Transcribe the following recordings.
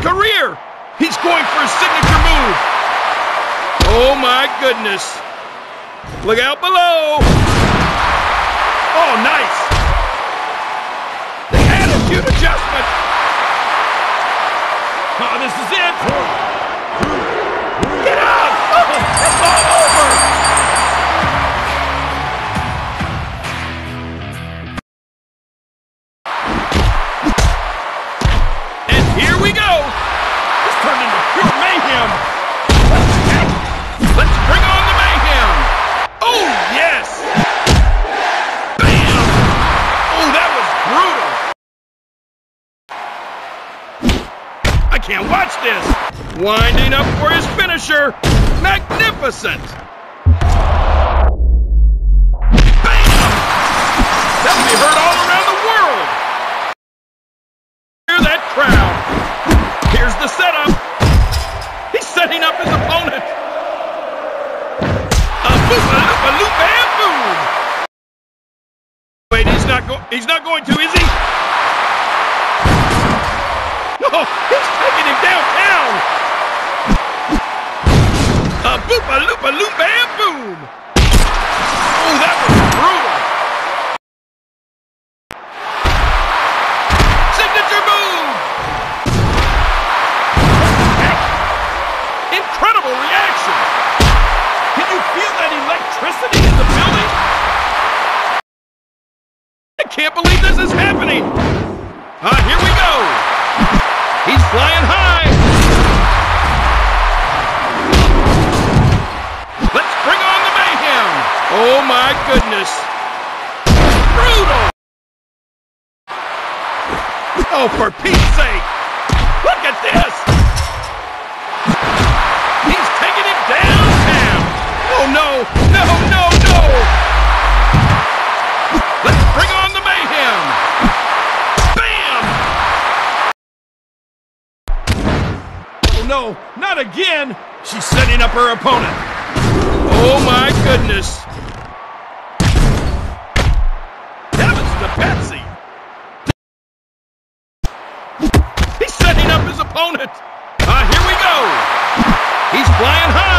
career. He's going for his signature move. Oh my goodness. Look out below. Oh, nice. The attitude adjustment. Oh, this is it. Get up. Oh, can't watch this. Winding up for his finisher. Magnificent. Bam. That'll be heard all around the world. Hear that crowd. Here's the setup. He's setting up his opponent. A boop a loop and boom. Wait, he's not going. He's not going to, is he? No, he's taking him downtown. A boop a loop a loop and boom. Oh, that was brutal. Signature move! Incredible reaction! Can you feel that electricity in the building? I can't believe this is happening! Ah, here we go! He's flying high! Let's bring on the mayhem! Oh my goodness! Brutal! Oh, for Pete's sake! Look at this! No, not again! She's setting up her opponent. Oh my goodness! Heavens to Betsy! He's setting up his opponent. Ah, here we go. He's flying high.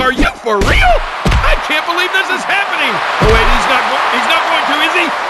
Are you for real? I can't believe this is happening. Oh wait, he's not. He's not going to, is he?